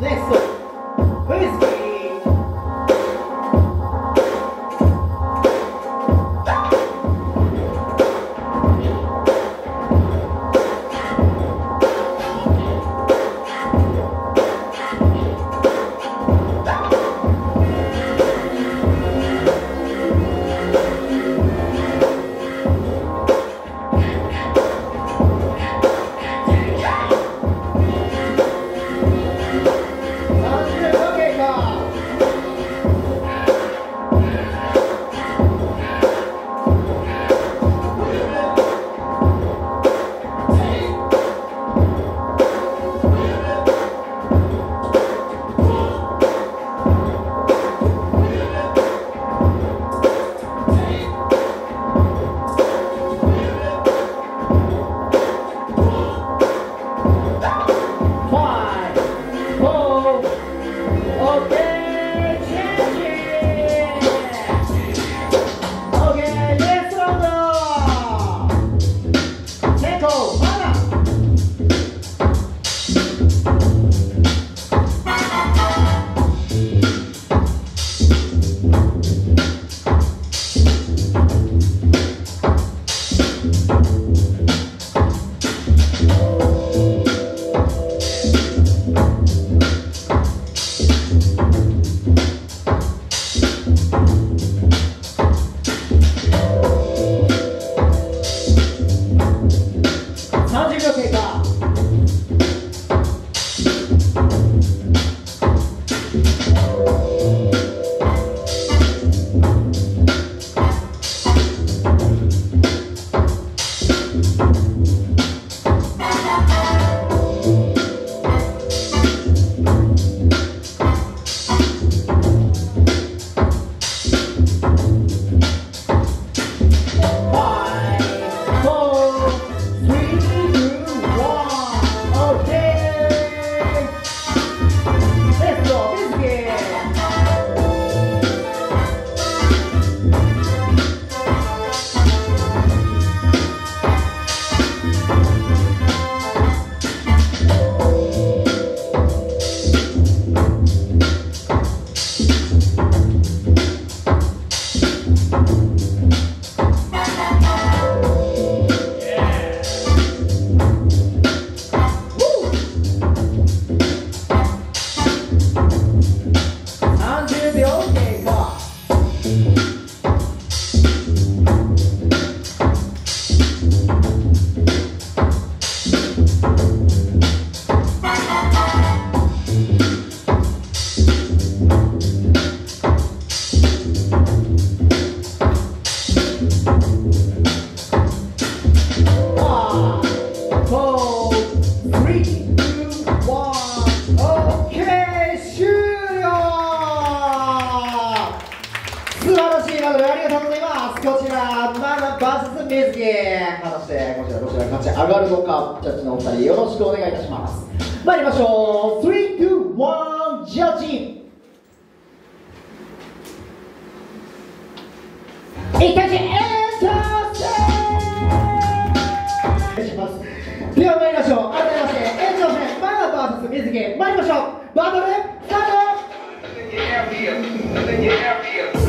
Let's go! Oh. VS 水木果たしてこちらどちらが勝ち上がるのかジャッジのお二人よろしくお願いいたします。参りましょう。321ジャッジ一回戦エンターテインします。では参りましょう。改めまして延長戦マガ VS 水木参りましょう。バトルスタート